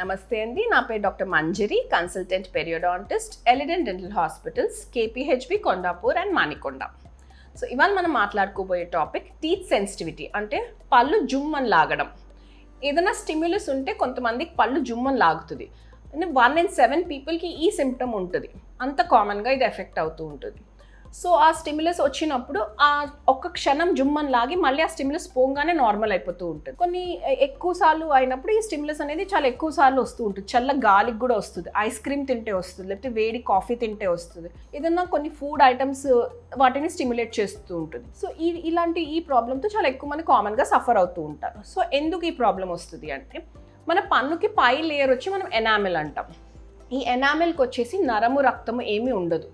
నమస్తే అండి. నా పేరు doctor Manjari consultant periodontist ఎలిడెన్ dental hospitals KPHB Kondapur and Manikonda so ఇవాళ మనం మాట్లాడుకోబోయే టాపిక్ టీత్ సెన్సిటివిటీ అంటే పళ్ళు జుమ్మని లాగడం. ఏదైనా స్టిమ్యులస్ ఉంటే కొంతమందికి పళ్ళు జుమ్మని లాగుతుంది. వన్ ఇన్ సెవెన్ పీపుల్కి ఈ సిమ్టమ్ ఉంటుంది. అంత కామన్గా ఇది ఎఫెక్ట్ అవుతూ ఉంటుంది. సో ఆ స్టిమ్యులస్ వచ్చినప్పుడు ఆ ఒక్క క్షణం జుమ్మని లాగి మళ్ళీ ఆ స్టిమ్యులస్ పోగానే నార్మల్ అయిపోతూ ఉంటుంది. కొన్ని ఎక్కువ సార్లు అయినప్పుడు ఈ స్టిమ్యులస్ అనేది చాలా ఎక్కువ సార్లు వస్తూ ఉంటుంది. చల్ల గాలికి కూడా వస్తుంది. ఐస్ క్రీమ్ తింటే వస్తుంది. లేకపోతే వేడి కాఫీ తింటే వస్తుంది. ఏదన్నా కొన్ని ఫుడ్ ఐటమ్స్ వాటిని స్టిమ్యులేట్ చేస్తూ ఉంటుంది. సో ఈ ఇలాంటి ఈ ప్రాబ్లంతో చాలా ఎక్కువ మంది కామన్గా సఫర్ అవుతూ ఉంటారు. సో ఎందుకు ఈ ప్రాబ్లం వస్తుంది అంటే మన పన్నుకి పై లేయర్ వచ్చి మనం ఎనామిల్ అంటాం. ఈ ఎనామిల్కి వచ్చేసి నరము రక్తము ఏమీ ఉండదు.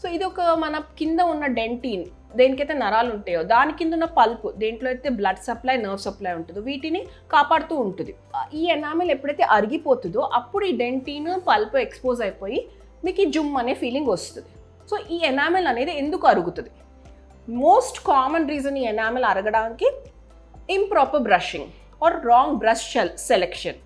సో ఇది ఒక మన కింద ఉన్న డెంటీన్ దేనికైతే నరాలు ఉంటాయో దాని కింద ఉన్న పల్ప్ దేంట్లో అయితే బ్లడ్ సప్లై నర్వ్ సప్లై ఉంటుందో వీటిని కాపాడుతూ ఉంటుంది. ఈ ఎనామిల్ ఎప్పుడైతే అరిగిపోతుందో అప్పుడు ఈ డెంటీన్ పల్ప్ ఎక్స్పోజ్ అయిపోయి మీకు ఈ జుమ్ అనే ఫీలింగ్ వస్తుంది. సో ఈ ఎనామిల్ అనేది ఎందుకు అరుగుతుంది? మోస్ట్ కామన్ రీజన్ ఈ enamel అరగడానికి improper brushing or wrong brush selection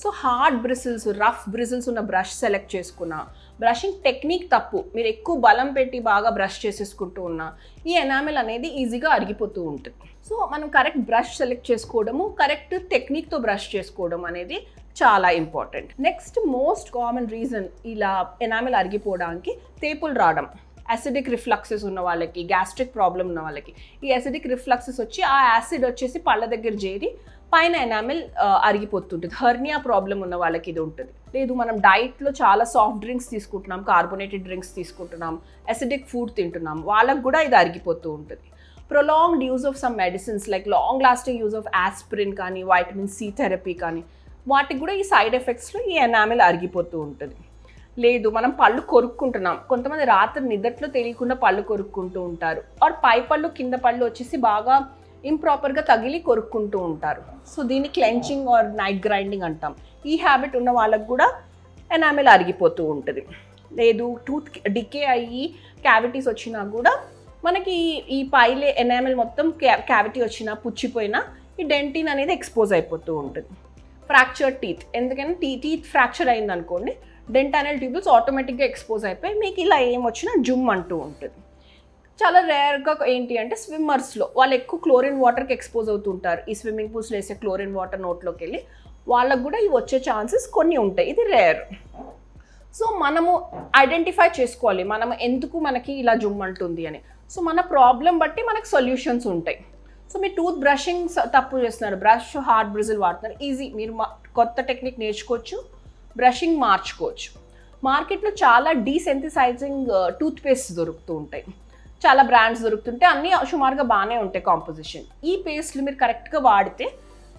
so hard bristles rough bristles ఉన్న బ్రష్ సెలెక్ట్ చేసుకున్నా. బ్రషింగ్ టెక్నిక్ తప్పు. మీరు ఎక్కువ బలం పెట్టి బాగా బ్రష్ చేసేసుకుంటూ ఉన్నా ఈ ఎనామిల్ అనేది ఈజీగా అరిగిపోతూ ఉంటుంది. సో మనం కరెక్ట్ బ్రష్ సెలెక్ట్ చేసుకోవడము కరెక్ట్ టెక్నిక్తో బ్రష్ చేసుకోవడం అనేది చాలా important next most common reason ఇలా ఎనామిల్ అరిగిపోవడానికి తేపులు రావడం. యాసిడిక్ రిఫ్లక్సెస్ ఉన్న వాళ్ళకి గ్యాస్ట్రిక్ ప్రాబ్లం ఉన్న వాళ్ళకి ఈ యాసిడిక్ రిఫ్లక్సెస్ వచ్చి ఆ యాసిడ్ వచ్చేసి పళ్ళ దగ్గర చేరి పైన ఎనామిల్ అరిగిపోతుంటుంది. హర్నియా ప్రాబ్లం ఉన్న వాళ్ళకి ఇది ఉంటుంది. లేదు మనం డైట్లో చాలా సాఫ్ట్ డ్రింక్స్ తీసుకుంటున్నాం కార్బోనేటెడ్ డ్రింక్స్ తీసుకుంటున్నాం అసిడిక్ ఫుడ్ తింటున్నాం వాళ్ళకు కూడా ఇది అరిగిపోతూ ఉంటుంది. Prolonged use of some medicines like long lasting use of aspirin కానీ వైటమిన్ సి థెరపీ కానీ వాటికి కూడా ఈ సైడ్ ఎఫెక్ట్స్లో ఈ ఎనామిల్ అరిగిపోతూ ఉంటుంది. లేదు మనం పళ్ళు కొరుక్కుంటున్నాం. కొంతమంది రాత్రి నిద్రలో తెలియకుండా పళ్ళు కొరుక్కుంటూ ఉంటారు. ఆర్ పై పళ్ళు కింద పళ్ళు వచ్చేసి బాగా ఇంప్రాపర్గా తగిలి కొరుక్కుంటూ ఉంటారు. సో దీన్ని క్లెంచింగ్ ఆర్ నైట్ గ్రైండింగ్ అంటాం. ఈ హ్యాబిట్ ఉన్న వాళ్ళకు కూడా ఎనామిల్ అరిగిపోతూ ఉంటుంది. లేదు టూత్ డికే అయ్యి క్యావిటీస్ వచ్చినా కూడా మనకి ఈ పైలే ఎనామిల్ మొత్తం క్యావిటీ వచ్చినా పుచ్చిపోయినా ఈ డెంటిన్ అనేది ఎక్స్పోజ్ అయిపోతూ ఉంటుంది. ఫ్రాక్చర్ టీత్ ఎందుకంటే టీ టీత్ ఫ్రాక్చర్ అయింది అనుకోండి డెంటానల్ ట్యూబ్స్ ఆటోమేటిక్గా ఎక్స్పోజ్ అయిపోయి మీకు ఇలా ఏం వచ్చినా జుమ్ అంటూ ఉంటుంది. చాలా రేర్గా ఏంటి అంటే స్విమ్మర్స్లో వాళ్ళు ఎక్కువ క్లోరిన్ వాటర్కి ఎక్స్పోజ్ అవుతుంటారు. ఈ స్విమ్మింగ్ పూల్స్లో వేసే క్లోరిన్ వాటర్ నోట్లోకి వెళ్ళి వాళ్ళకు కూడా ఇవి వచ్చే ఛాన్సెస్ కొన్ని ఉంటాయి. ఇది రేర్ సో మనము ఐడెంటిఫై చేసుకోవాలి. మనం ఎందుకు మనకి ఇలా జుమ్మంటుంది అని. సో మన ప్రాబ్లం బట్టి మనకు సొల్యూషన్స్ ఉంటాయి. సో మీరు టూత్ బ్రషింగ్ తప్పు చేస్తున్నారు. బ్రష్ హార్డ్ బ్రిజిల్ వాడుతున్నారు. ఈజీ మీరు కొత్త టెక్నిక్ నేర్చుకోవచ్చు. బ్రషింగ్ మార్చుకోవచ్చు. మార్కెట్లో చాలా డీసెన్సిసైజింగ్ టూత్ పేస్ట్ దొరుకుతూ ఉంటాయి. చాలా బ్రాండ్స్ దొరుకుతుంటే అన్నీ సుమారుగా బాగానే ఉంటాయి కాంపోజిషన్ ఈ పేస్ట్లు మీరు కరెక్ట్గా వాడితే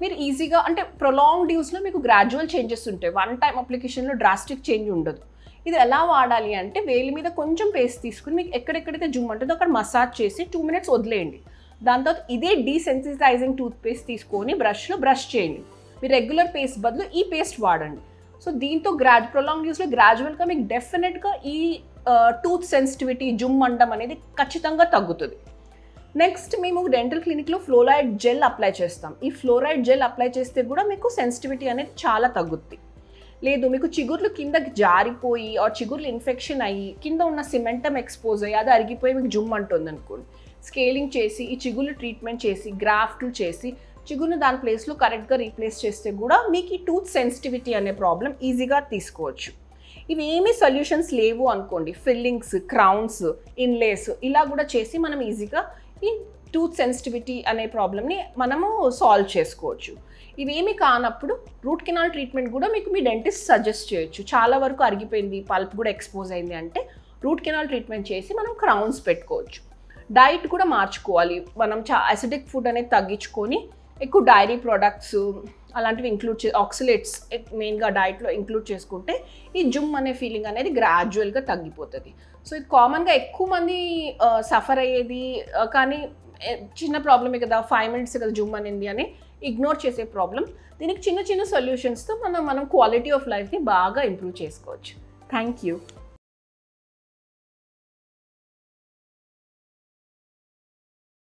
మీరు ఈజీగా అంటే ప్రొలాంగ్డ్ యూస్లో మీకు గ్రాడ్యువల్ చేంజెస్ ఉంటాయి. వన్ టైం అప్లికేషన్లో డ్రాస్టిక్ చేంజ్ ఉండదు. ఇది ఎలా వాడాలి అంటే వేలి మీద కొంచెం పేస్ట్ తీసుకుని మీకు ఎక్కడెక్కడైతే జుమ్ ఉంటుందో అక్కడ మసాజ్ చేసి టూ మినిట్స్ వదిలేయండి. దాని తర్వాత ఇదే డీసెన్సిటైజింగ్ టూత్ పేస్ట్ తీసుకొని బ్రష్లో బ్రష్ చేయండి. మీరు రెగ్యులర్ పేస్ట్ బదులు ఈ పేస్ట్ వాడండి. సో దీంతో గ్రాడ్ ప్రొలాంగ్ యూస్లో గ్రాడ్యువల్గా మీకు డెఫినెట్గా ఈ టూత్ సెన్సిటివిటీ జుమ్ అండం అనేది ఖచ్చితంగా తగ్గుతుంది. నెక్స్ట్ మేము డెంటల్ క్లినిక్లో ఫ్లోరైడ్ జెల్ అప్లై చేస్తాం. ఈ ఫ్లోరైడ్ జెల్ అప్లై చేస్తే కూడా మీకు సెన్సిటివిటీ అనేది చాలా తగ్గుద్ది. లేదు మీకు చిగుర్లు కిందకి జారిపోయి ఆ చిగుర్లు ఇన్ఫెక్షన్ అయ్యి కింద ఉన్న సిమెంటం ఎక్స్పోజ్ అయ్యి అది అరిగిపోయి మీకు జుమ్ అంటుంది అనుకోండి. స్కేలింగ్ చేసి ఈ చిగుర్లు ట్రీట్మెంట్ చేసి గ్రాఫ్ట్లు చేసి చిగురుని దాని ప్లేస్లో కరెక్ట్గా రీప్లేస్ చేస్తే కూడా మీకు ఈ టూత్ సెన్సిటివిటీ అనే ప్రాబ్లం ఈజీగా తీసుకోవచ్చు. ఇవి ఏమీ సొల్యూషన్స్ లేవు అనుకోండి. ఫిల్లింగ్స్ క్రౌన్స్ ఇన్లేస్ ఇలా కూడా చేసి మనం ఈజీగా ఈ టూత్ సెన్సిటివిటీ అనే ప్రాబ్లమ్ని మనము సాల్వ్ చేసుకోవచ్చు. ఇవేమి కానప్పుడు రూట్ కెనాల్ ట్రీట్మెంట్ కూడా మీకు మీ డెంటిస్ట్ సజెస్ట్ చేయొచ్చు. చాలా వరకు అరిగిపోయింది పల్ప్ కూడా ఎక్స్పోజ్ అయింది అంటే రూట్ కెనాల్ ట్రీట్మెంట్ చేసి మనం క్రౌన్స్ పెట్టుకోవచ్చు. డైట్ కూడా మార్చుకోవాలి. మనం చా అసిడిక్ ఫుడ్ అనేది తగ్గించుకొని ఎక్కువ డైరీ ప్రోడక్ట్స్ అలాంటివి ఇంక్లూడ్ చే ఆక్సిలేట్స్ మెయిన్గా డైట్లో ఇంక్లూడ్ చేసుకుంటే ఈ జుమ్ అనే ఫీలింగ్ అనేది గ్రాడ్యువల్గా తగ్గిపోతుంది. సో ఇది కామన్గా ఎక్కువ మంది సఫర్ అయ్యేది కానీ చిన్న ప్రాబ్లమే కదా ఫైవ్ మినిట్స్ కదా జుమ్ అనేది అని ఇగ్నోర్ చేసే ప్రాబ్లం దీనికి చిన్న చిన్న సొల్యూషన్స్తో మనం మనం క్వాలిటీ ఆఫ్ లైఫ్ని బాగా ఇంప్రూవ్ చేసుకోవచ్చు. Thank you